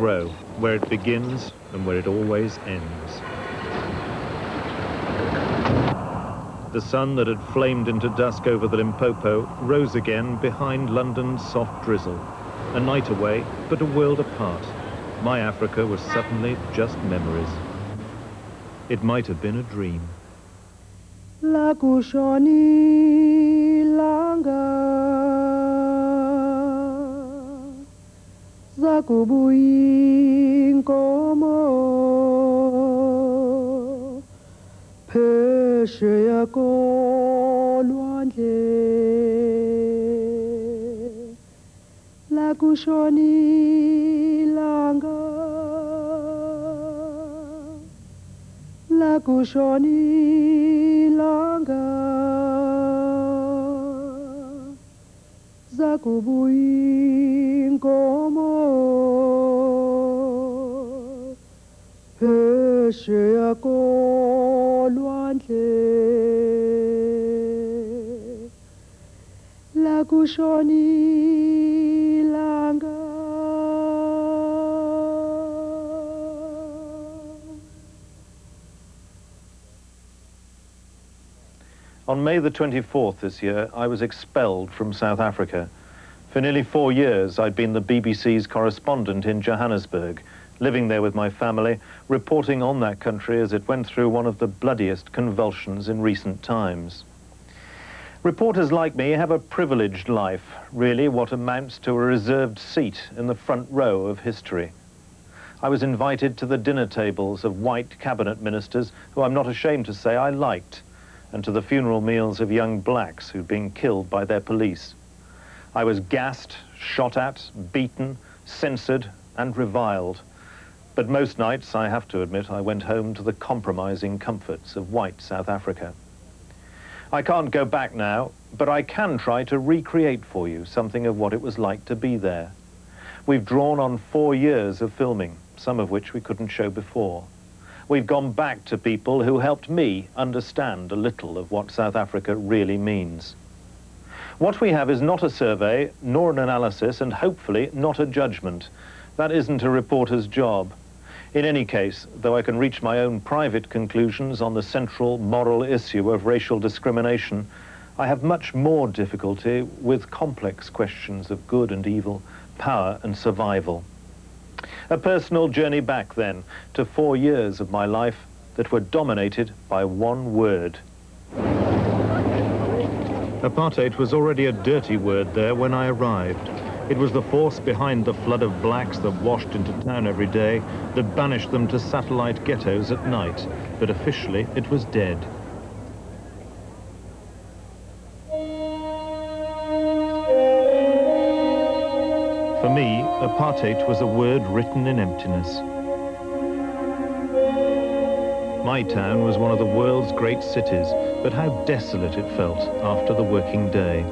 where it begins and where it always ends. The sun that had flamed into dusk over the Limpopo rose again behind London's soft drizzle. A night away, but a world apart. My Africa was suddenly just memories. It might have been a dream. Lakushoni zakubuyi inkomo phesheya kolwandle lakushoni langa. Lakushoni langa. Zakubuyi inkomo langa. On May the 24th this year, I was expelled from South Africa. For nearly four years, I'd been the BBC's correspondent in Johannesburg, living there with my family, reporting on that country as it went through one of the bloodiest convulsions in recent times. Reporters like me have a privileged life, really what amounts to a reserved seat in the front row of history. I was invited to the dinner tables of white cabinet ministers who I'm not ashamed to say I liked, and to the funeral meals of young blacks who'd been killed by their police. I was gassed, shot at, beaten, censored and reviled. But most nights, I have to admit, I went home to the compromising comforts of white South Africa. I can't go back now, but I can try to recreate for you something of what it was like to be there. We've drawn on four years of filming, some of which we couldn't show before. We've gone back to people who helped me understand a little of what South Africa really means. What we have is not a survey, nor an analysis, and hopefully not a judgment. That isn't a reporter's job. In any case, though I can reach my own private conclusions on the central moral issue of racial discrimination, I have much more difficulty with complex questions of good and evil, power and survival. A personal journey back then to four years of my life that were dominated by one word. Apartheid was already a dirty word there when I arrived. It was the force behind the flood of blacks that washed into town every day that banished them to satellite ghettos at night, but officially it was dead. For me, apartheid was a word written in emptiness. My town was one of the world's great cities, but how desolate it felt after the working day.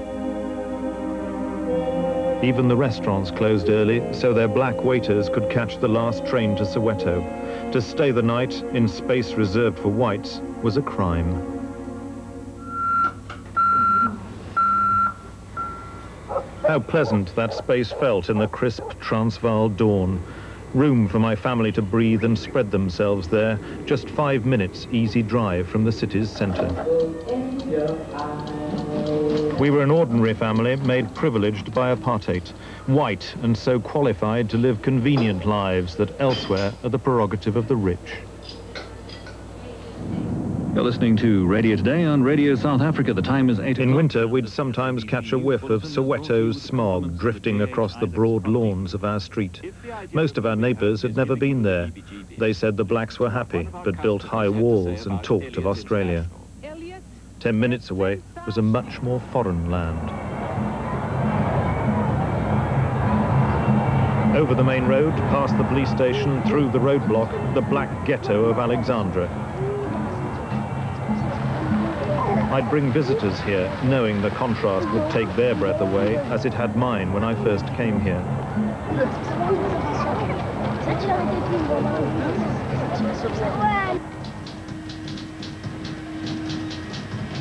Even the restaurants closed early, so their black waiters could catch the last train to Soweto. To stay the night in space reserved for whites was a crime. How pleasant that space felt in the crisp Transvaal dawn. Room for my family to breathe and spread themselves there, just five minutes easy drive from the city's centre. We were an ordinary family made privileged by apartheid, white and so qualified to live convenient lives that elsewhere are the prerogative of the rich. You're listening to Radio Today on Radio South Africa. The time is 8 In winter, we'd sometimes catch a whiff of Soweto's smog drifting across the broad lawns of our street. Most of our neighbours had never been there. They said the blacks were happy, but built high walls and talked of Australia. Ten minutes away was a much more foreign land. Over the main road, past the police station, through the roadblock, the black ghetto of Alexandra. I'd bring visitors here, knowing the contrast would take their breath away, as it had mine when I first came here.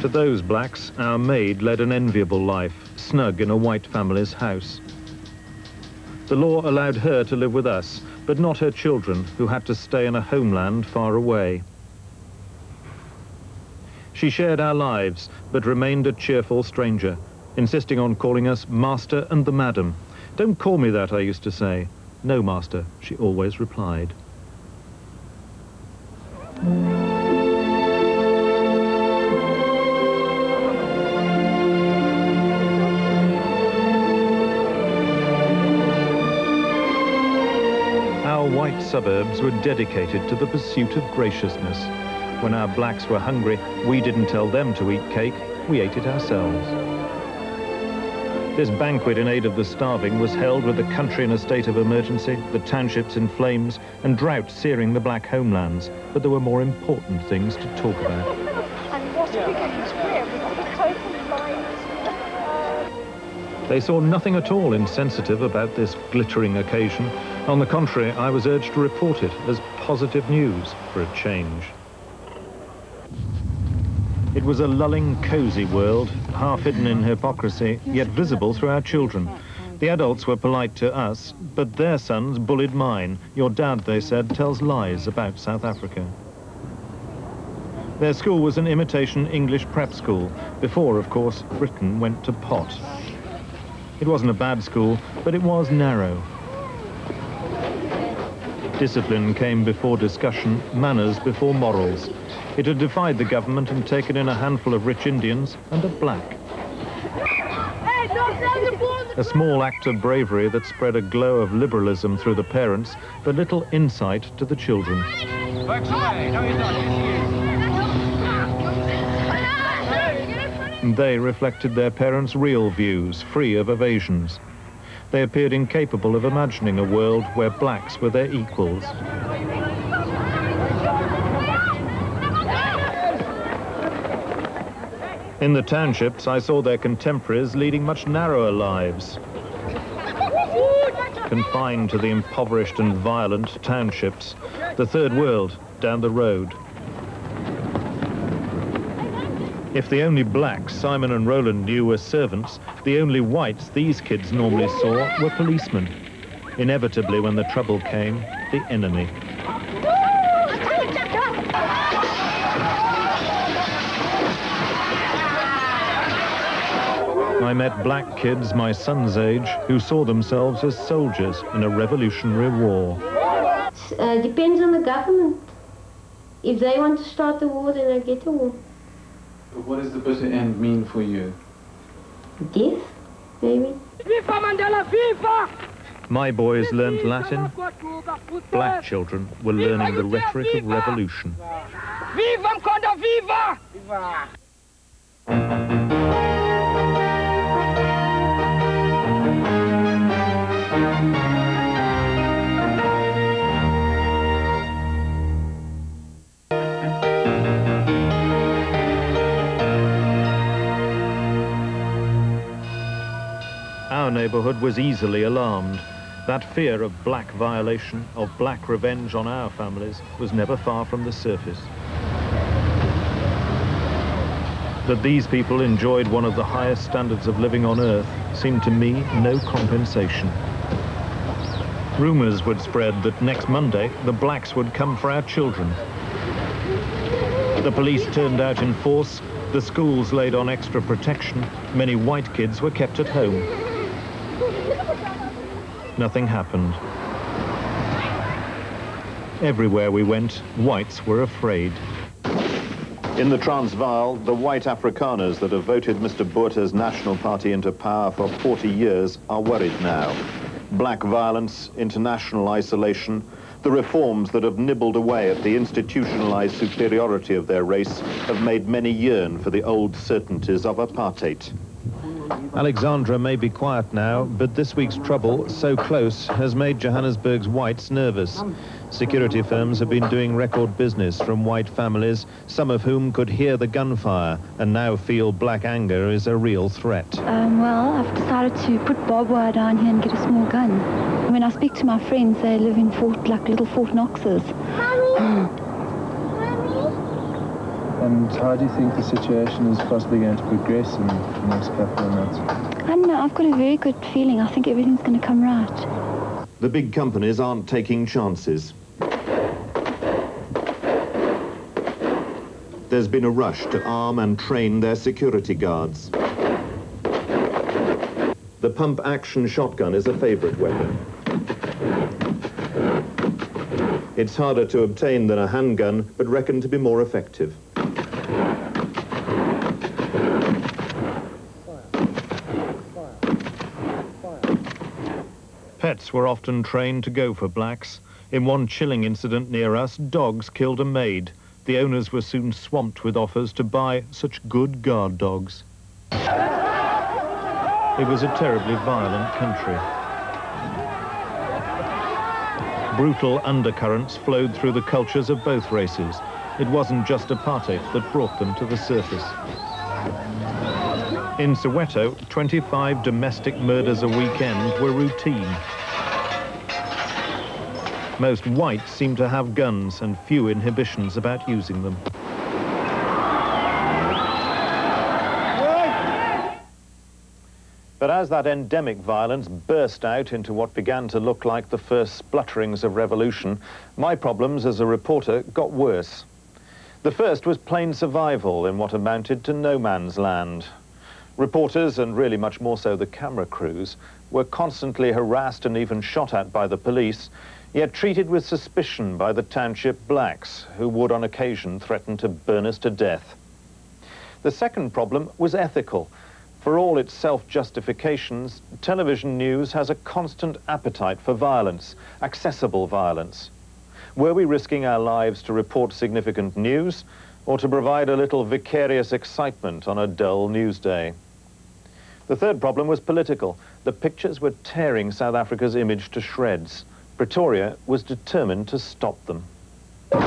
To those blacks, our maid led an enviable life, snug in a white family's house. The law allowed her to live with us, but not her children, who had to stay in a homeland far away. She shared our lives, but remained a cheerful stranger, insisting on calling us Master and the Madam. Don't call me that, I used to say. No, Master, she always replied. Suburbs were dedicated to the pursuit of graciousness. When our blacks were hungry, we didn't tell them to eat cake, we ate it ourselves. This banquet in aid of the starving was held with the country in a state of emergency, the townships in flames, and drought searing the black homelands. But there were more important things to talk about. And what are we going to wear? We've the total lines. They saw nothing at all insensitive about this glittering occasion. On the contrary, I was urged to report it as positive news for a change. It was a lulling, cosy world, half hidden in hypocrisy, yet visible through our children. The adults were polite to us, but their sons bullied mine. Your dad, they said, tells lies about South Africa. Their school was an imitation English prep school, before, of course, Britain went to pot. It wasn't a bad school, but it was narrow. Discipline came before discussion, manners before morals. It had defied the government and taken in a handful of rich Indians and a black. A small act of bravery that spread a glow of liberalism through the parents, but little insight to the children. Works away. No, he's not. Yes, he is. They reflected their parents' real views, free of evasions. They appeared incapable of imagining a world where blacks were their equals. In the townships, I saw their contemporaries leading much narrower lives. Confined to the impoverished and violent townships, the third world down the road. If the only blacks Simon and Roland knew were servants, the only whites these kids normally saw were policemen. Inevitably, when the trouble came, the enemy. I met black kids my son's age who saw themselves as soldiers in a revolutionary war. Uh, depends on the government. If they want to start the war, then they get a war. But what does the bitter end mean for you? Death, maybe. Viva Mandela, viva! My boys learnt Latin. Black children were learning the rhetoric of revolution. Viva Mkonda, viva! Viva! Our neighbourhood was easily alarmed. That fear of black violation, of black revenge on our families, was never far from the surface. That these people enjoyed one of the highest standards of living on earth seemed to me no compensation. Rumours would spread that next Monday the blacks would come for our children. The police turned out in force, the schools laid on extra protection, many white kids were kept at home. Nothing happened. Everywhere we went, whites were afraid. In the Transvaal, the white Afrikaners that have voted Mr. Botha's National Party into power for 40 years are worried now. Black violence, international isolation, the reforms that have nibbled away at the institutionalized superiority of their race have made many yearn for the old certainties of apartheid. Alexandra may be quiet now, but this week's trouble, so close, has made Johannesburg's whites nervous. Security firms have been doing record business from white families, some of whom could hear the gunfire and now feel black anger is a real threat. Um, well, I've decided to put barbed wire down here and get a small gun. When I speak to my friends, they live in Fort, like little Fort Knoxes. And how do you think the situation is possibly going to progress in the next couple of months? I don't know, I've got a very good feeling. I think everything's going to come right. The big companies aren't taking chances. There's been a rush to arm and train their security guards. The pump-action shotgun is a favorite weapon. It's harder to obtain than a handgun, but reckoned to be more effective. Were often trained to go for blacks. In one chilling incident near us, dogs killed a maid. The owners were soon swamped with offers to buy such good guard dogs. It was a terribly violent country. Brutal undercurrents flowed through the cultures of both races. It wasn't just apartheid that brought them to the surface. In Soweto, 25 domestic murders a weekend were routine. Most whites seem to have guns and few inhibitions about using them. But as that endemic violence burst out into what began to look like the first splutterings of revolution, my problems as a reporter got worse. The first was plain survival in what amounted to no man's land. Reporters, and really much more so the camera crews, were constantly harassed and even shot at by the police, yet treated with suspicion by the township blacks, who would on occasion threaten to burn us to death. The second problem was ethical. For all its self-justifications, television news has a constant appetite for violence, accessible violence. Were we risking our lives to report significant news, or to provide a little vicarious excitement on a dull news day? The third problem was political. The pictures were tearing South Africa's image to shreds. Pretoria was determined to stop them. You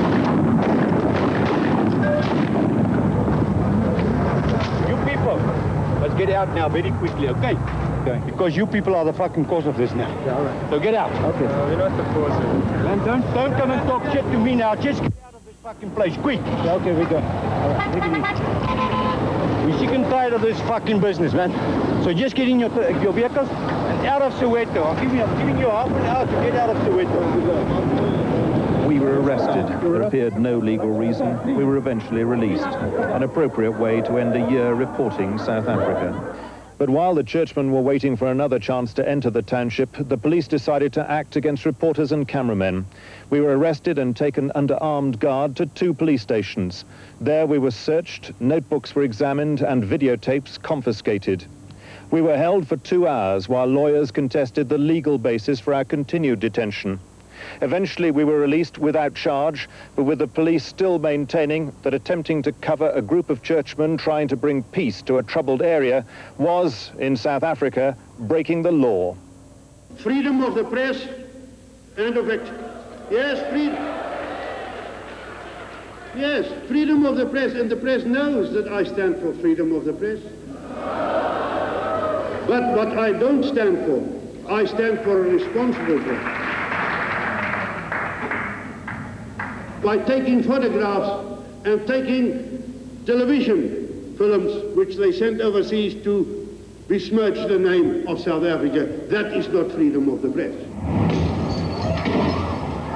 people, let's get out now very quickly, okay? Okay. Because you people are the fucking cause of this now. Yeah, all right. So get out. Okay. No, we're not the cause of it. Then don't, don't come and talk shit to me now. Just get out of this fucking place, quick. Yeah, okay, we go. All right, take it easy. We're sick and tired of this fucking business, man. So just get in your, your vehicles and out of Soweto. I'm giving, I'm giving you half an hour to get out of Soweto. We were arrested. There appeared no legal reason. We were eventually released. An appropriate way to end a year reporting South Africa. But while the churchmen were waiting for another chance to enter the township, the police decided to act against reporters and cameramen. We were arrested and taken under armed guard to two police stations. There we were searched, notebooks were examined, and videotapes confiscated. We were held for two hours while lawyers contested the legal basis for our continued detention. Eventually, we were released without charge, but with the police still maintaining that attempting to cover a group of churchmen trying to bring peace to a troubled area was, in South Africa, breaking the law. Freedom of the press and of action. Yes, freedom. Yes, freedom of the press, and the press knows that I stand for freedom of the press. But what I don't stand for, I stand for a responsible press. by taking photographs and taking television films which they sent overseas to besmirch the name of South Africa. That is not freedom of the press.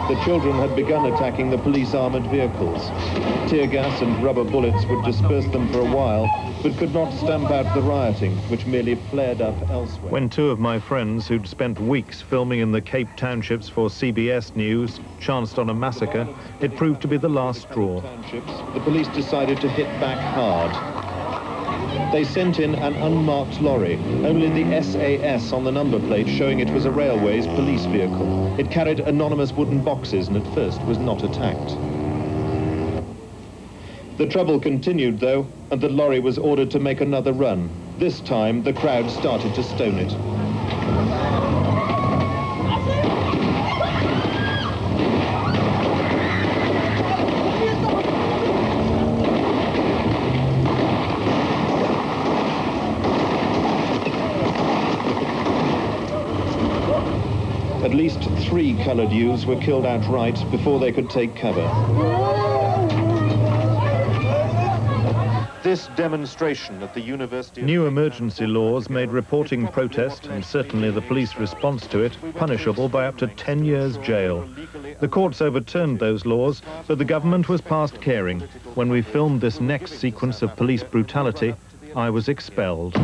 The children had begun attacking the police armoured vehicles. Tear gas and rubber bullets would disperse them for a while, but could not stamp out the rioting, which merely flared up elsewhere. When two of my friends who'd spent weeks filming in the Cape Townships for CBS News chanced on a massacre, it proved to be the last straw. The police decided to hit back hard. They sent in an unmarked lorry, only the SAS on the number plate showing it was a railway's police vehicle. It carried anonymous wooden boxes and at first was not attacked. The trouble continued, though, and the lorry was ordered to make another run. This time, the crowd started to stone it. At least three coloured youths were killed outright before they could take cover. This demonstration at the University... New emergency laws made reporting protest, and certainly the police response to it, punishable by up to 10 years jail. The courts overturned those laws, but the government was past caring. When we filmed this next sequence of police brutality, I was expelled.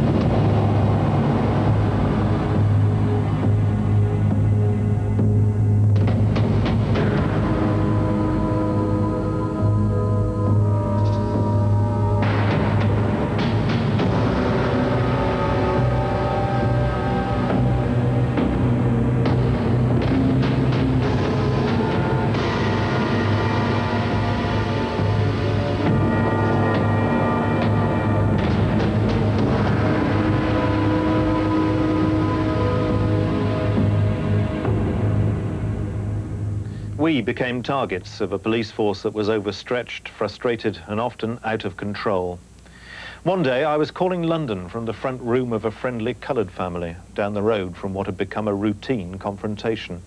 We became targets of a police force that was overstretched, frustrated, and often out of control. One day I was calling London from the front room of a friendly coloured family down the road from what had become a routine confrontation.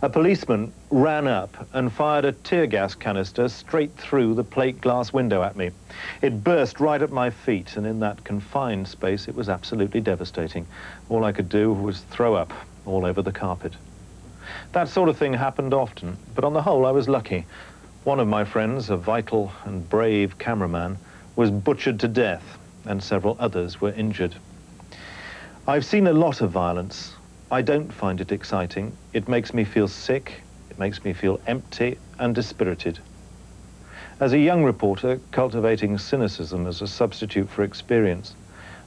A policeman ran up and fired a tear gas canister straight through the plate glass window at me. It burst right at my feet and in that confined space it was absolutely devastating. All I could do was throw up all over the carpet. That sort of thing happened often, but on the whole I was lucky. One of my friends, a vital and brave cameraman, was butchered to death, and several others were injured. I've seen a lot of violence. I don't find it exciting. It makes me feel sick, it makes me feel empty and dispirited. As a young reporter cultivating cynicism as a substitute for experience,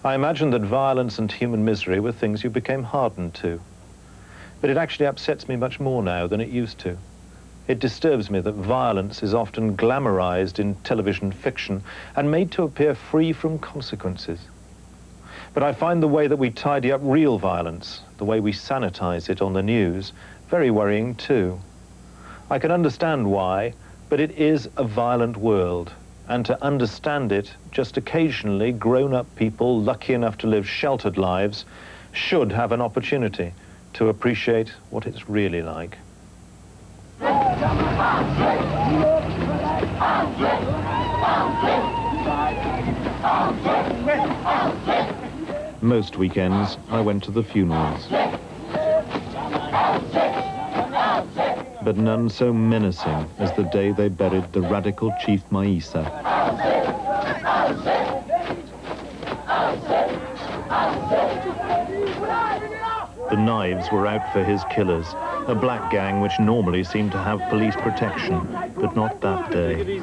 I imagined that violence and human misery were things you became hardened to. But it actually upsets me much more now than it used to. It disturbs me that violence is often glamorized in television fiction and made to appear free from consequences. But I find the way that we tidy up real violence, the way we sanitize it on the news, very worrying too. I can understand why, but it is a violent world. And to understand it, just occasionally grown-up people lucky enough to live sheltered lives should have an opportunity to appreciate what it's really like. Most weekends, I went to the funerals. But none so menacing as the day they buried the radical chief Mayisa. Knives were out for his killers, a black gang which normally seemed to have police protection, but not that day.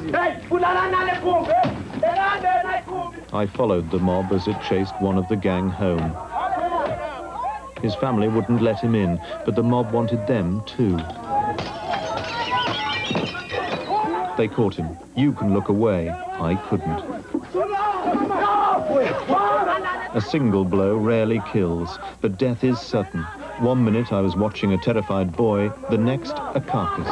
I followed the mob as it chased one of the gang home. His family wouldn't let him in, but the mob wanted them too. They caught him. You can look away. I couldn't. A single blow rarely kills, but death is certain. One minute I was watching a terrified boy, the next a carcass.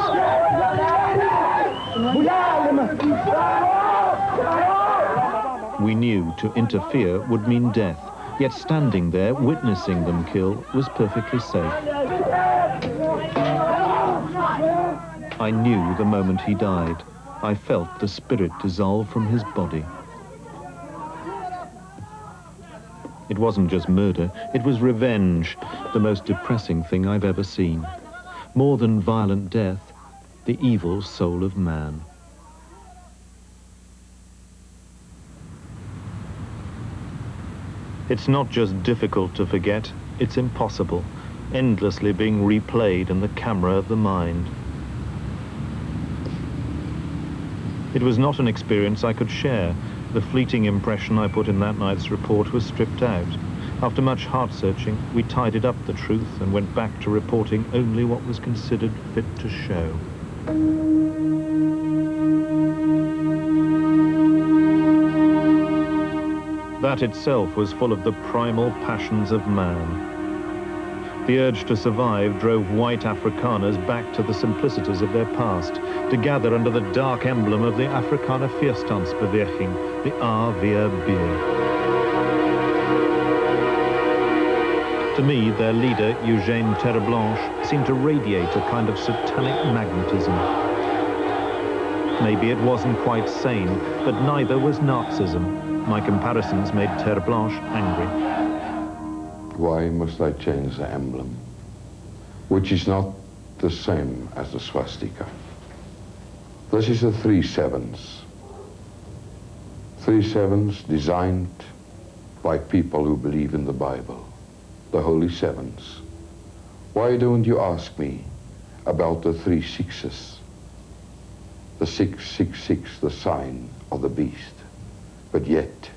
We knew to interfere would mean death, yet standing there, witnessing them kill, was perfectly safe. I knew the moment he died. I felt the spirit dissolve from his body. It wasn't just murder, it was revenge, the most depressing thing I've ever seen. More than violent death, the evil soul of man. It's not just difficult to forget, it's impossible, endlessly being replayed in the camera of the mind. It was not an experience I could share, the fleeting impression I put in that night's report was stripped out. After much heart-searching, we tidied up the truth and went back to reporting only what was considered fit to show. That itself was full of the primal passions of man. The urge to survive drove white Afrikaners back to the simplicities of their past, to gather under the dark emblem of the Afrikaner Weerstandsbeweging, the AVB. To me, their leader, Eugène Terre'Blanche, seemed to radiate a kind of satanic magnetism. Maybe it wasn't quite sane, but neither was Nazism. my comparisons made Terre'Blanche angry. Why must I change the emblem, which is not the same as the swastika? This is the three sevens. Three sevens designed by people who believe in the Bible, the Holy Sevens. Why don't you ask me about the three sixes? The 666, the sign of the beast. But yet,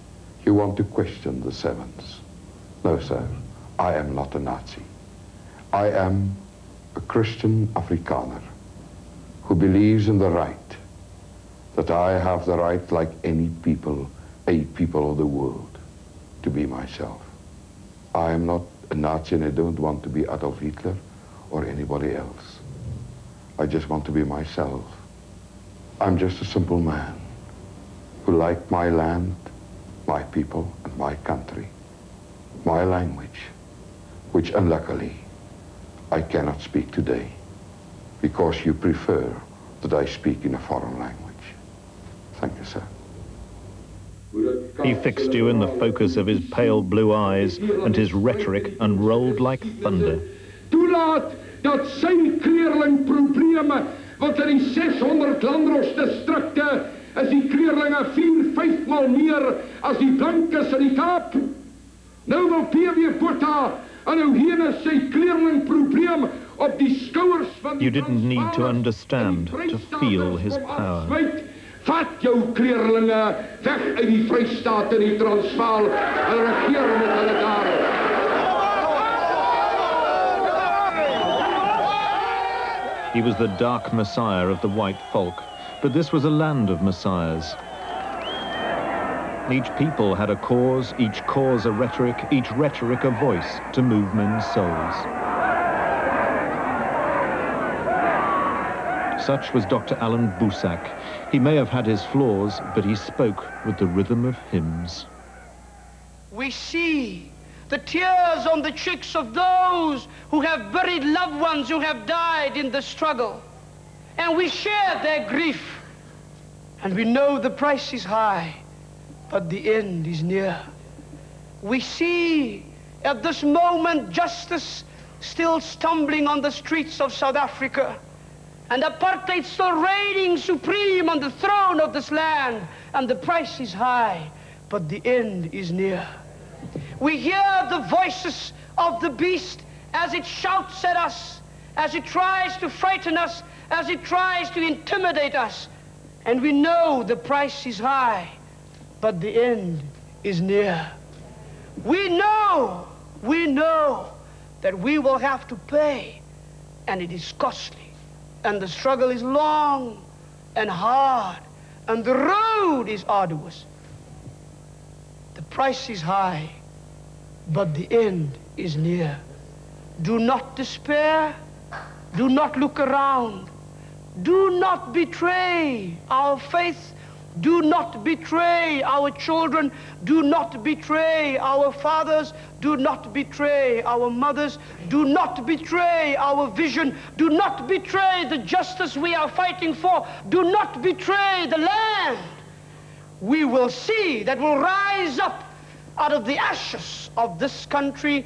you want to question the sevens. No, sir, I am not a Nazi. I am a Christian Afrikaner who believes in the right, that I have the right, like any people, a people of the world, to be myself. I am not a Nazi and I don't want to be Adolf Hitler or anybody else. I just want to be myself. I'm just a simple man who like my land, my people, and my country, my language, which unluckily I cannot speak today because you prefer that I speak in a foreign language. Thank you, sir. He fixed you in the focus of his pale blue eyes, and his rhetoric unrolled like thunder. Toelaat dat zijn kleerlingprobleme, wat er in 600 landrosdistricte is die kleerlinge 4, 5 maal meer as die blankes in die Kaap. Nou wil PW Botha en nou hier sy kleerlingprobleem op die skouers van You didn't need to understand to feel his power. Vat jou kleerlinge weg uit die Vrystaat en die Transvaal en regeer met hulle daar. He was the dark messiah of the white folk, but this was a land of messiahs. Each people had a cause, each cause a rhetoric, each rhetoric a voice to move men's souls. Such was Dr. Allan Boesak. He may have had his flaws, but he spoke with the rhythm of hymns. We see the tears on the cheeks of those who have buried loved ones who have died in the struggle. And we share their grief. And we know the price is high, but the end is near. We see at this moment justice still stumbling on the streets of South Africa. And apartheid still reigning supreme on the throne of this land. And the price is high, but the end is near. We hear the voices of the beast as it shouts at us, as it tries to frighten us, as it tries to intimidate us. And we know the price is high, but the end is near. We know, we know that we will have to pay, and it is costly. And the struggle is long and hard, and the road is arduous. The price is high, but the end is near. Do not despair. Do not look around. Do not betray our faith. Do not betray our children. Do not betray our fathers. Do not betray our mothers. Do not betray our vision. Do not betray the justice we are fighting for. Do not betray the land. We will see that will rise up out of the ashes of this country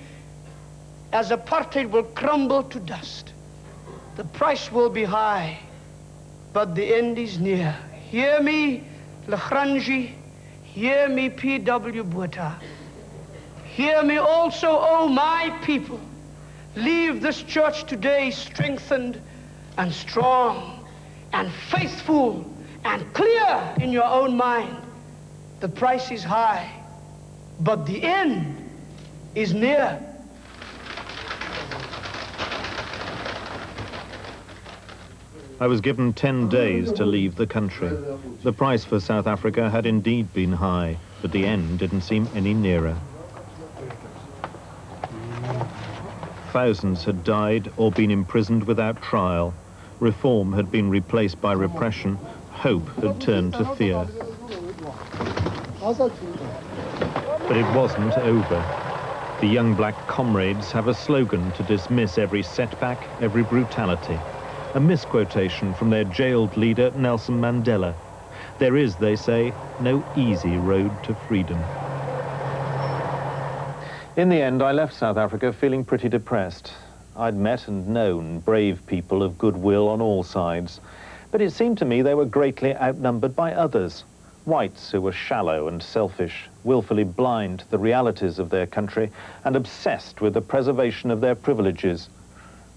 as apartheid will crumble to dust. The price will be high, but the end is near. Hear me, Le Grange. Hear me, P.W. Botha. Hear me also, O oh my people. Leave this church today strengthened and strong and faithful and clear in your own mind. The price is high, but the end is near. I was given 10 days to leave the country. The price for South Africa had indeed been high, but the end didn't seem any nearer. Thousands had died or been imprisoned without trial. Reform had been replaced by repression. Hope had turned to fear. But it wasn't over. The young black comrades have a slogan to dismiss every setback, every brutality. A misquotation from their jailed leader, Nelson Mandela. There is, they say, no easy road to freedom. In the end, I left South Africa feeling pretty depressed. I'd met and known brave people of goodwill on all sides, but it seemed to me they were greatly outnumbered by others. Whites who were shallow and selfish, willfully blind to the realities of their country and obsessed with the preservation of their privileges.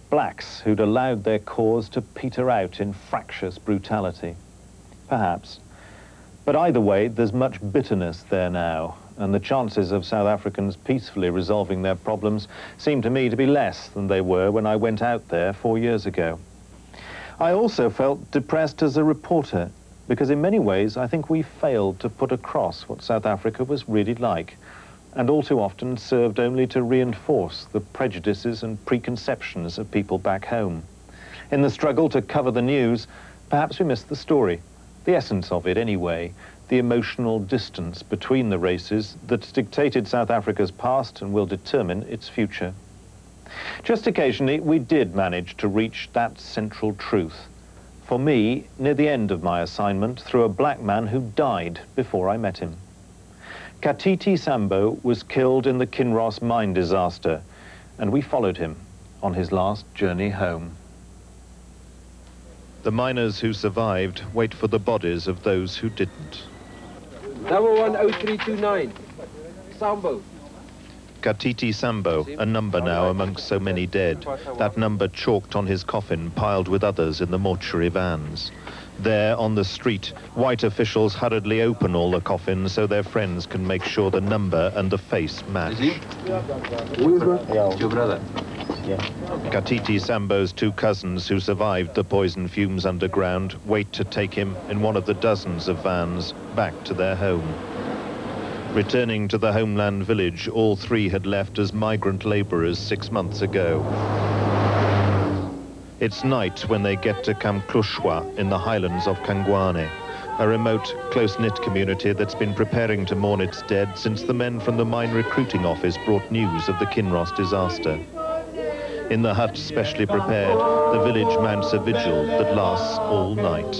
Blacks who'd allowed their cause to peter out in fractious brutality. Perhaps. But either way, there's much bitterness there now, and the chances of South Africans peacefully resolving their problems seem to me to be less than they were when I went out there four years ago. I also felt depressed as a reporter, because in many ways I think we failed to put across what South Africa was really like, and all too often served only to reinforce the prejudices and preconceptions of people back home. In the struggle to cover the news, perhaps we missed the story, the essence of it anyway, the emotional distance between the races that's dictated South Africa's past and will determine its future. Just occasionally, we did manage to reach that central truth. For me, near the end of my assignment, through a black man who died before I met him. Katiti Sambo was killed in the Kinross mine disaster, and we followed him on his last journey home. The miners who survived wait for the bodies of those who didn't. Number one, oh three, two, nine. Sambo. Katiti Sambo, a number now amongst so many dead. That number chalked on his coffin, piled with others in the mortuary vans. There on the street, white officials hurriedly open all the coffins so their friends can make sure the number and the face match. Who is that? Your brother. Yeah. Katiti Sambo's two cousins who survived the poison fumes underground wait to take him in one of the dozens of vans back to their home. Returning to the homeland village, all three had left as migrant laborers six months ago. It's night when they get to KaMhlushwa in the highlands of Kangwane, a remote, close-knit community that's been preparing to mourn its dead since the men from the mine recruiting office brought news of the Kinross disaster. In the hut specially prepared, the village mounts a vigil that lasts all night.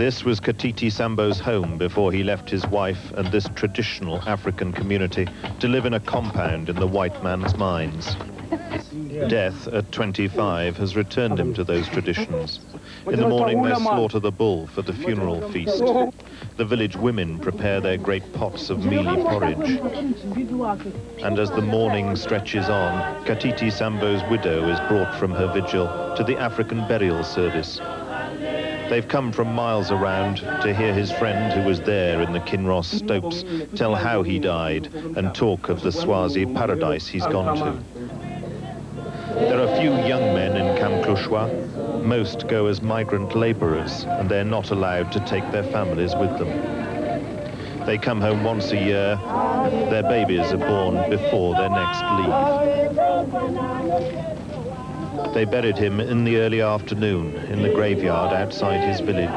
This was Katiti Sambo's home before he left his wife and this traditional African community to live in a compound in the white man's mines. Death at 25 has returned him to those traditions. In the morning they slaughter the bull for the funeral feast. The village women prepare their great pots of mealy porridge. And as the morning stretches on, Katiti Sambo's widow is brought from her vigil to the African burial service. They've come from miles around to hear his friend who was there in the Kinross stopes tell how he died and talk of the Swazi paradise he's gone to. There are few young men in KaMhlushwa. Most go as migrant laborers and they're not allowed to take their families with them. They come home once a year. Their babies are born before their next leave. They buried him in the early afternoon in the graveyard outside his village.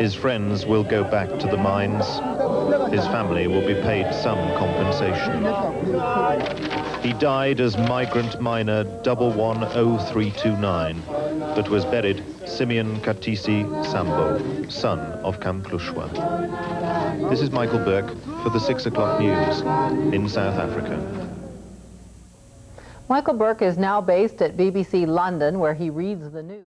His friends will go back to the mines. His family will be paid some compensation. He died as migrant miner 110329, but was buried Simeon Katisi Sambo, son of KaMhlushwa. This is Michael Buerk for the 6 o'clock news in South Africa. Michael Buerk is now based at BBC London, where he reads the news.